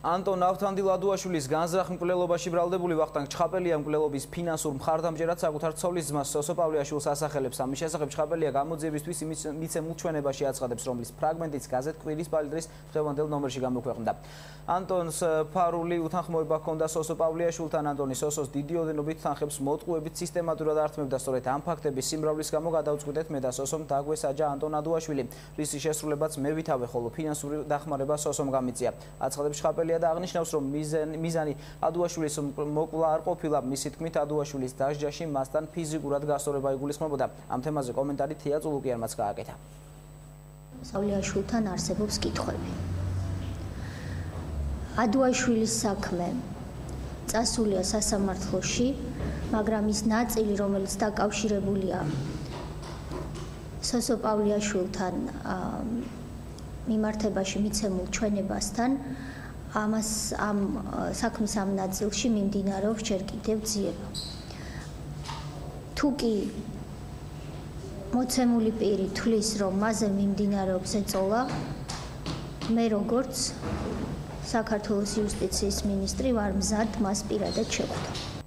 ანტონ ავთანდილადუაშვილის განზრახ მკვლელობაში ბრალდებული ვახტანგ ჩხაპელია მკვლელობის ფინანსურ მხარდამჭერად საკუთარ ცოლის ძმას სოსო პავლეაშვილს ასახელებს. ამის შესახებ ჩხაპელია გამოძიებისთვის მიცემულ ჩვენებაში აცხადებს, რომლის ფრაგმენტიც გაზეთ კვირის პალიტრის დღევანდელ ნომერში გამოქვეყნდა. ანტონს ფარული უთანხმოება ჰქონდა სოსო პავლეაშვილთან. ანტონი სოსოს დიდი ოდენობით თანხებს მოტყუებით სისტემატურად ართმევდა. სწორედ ამ ფაქტების სიმრავლის გამო გადაუწყვეტეთ მე და სოსომ დაგვესაჯა ანტონ ადუაშვილი. რისი შესრულებაც მე ვითავე, ხოლო ფინანსური დახმარება სოსომ გამიწია. აცხადებს ჩხაპელი მიღებულია და აღნიშნავს რომ მიზანი ადუაშვილის მოკლა არ ყოფილა. მისი თქმით ადუაშვილის დასჯაში მასთან ფიზიკურად გასწორება იგულისხმებოდა. ამ თემაზე კომენტარი თია წულუკიანმაც გააკეთა. სავლიაშვილთან არსებობს კითხვები. ადუაშვილის საქმე წასულია სასამართლოში მაგრამ ის ნაწილი რომელიც დაკავშირებულია სოსო პავლეაშვილთან მიმართებაში მიცემულ ჩვენებასთან ამას ამ საქმის ამ ნაწილში მიმდინარეობს ჯერ კიდევ ძიება. თუკი მოცემული პირი თulis რომ მასზე მიმდინარეობს ეწოლა მე როგორც საქართველოს იუსტიციის მინისტრი ვარ მზად მას პირადად შეხვდა.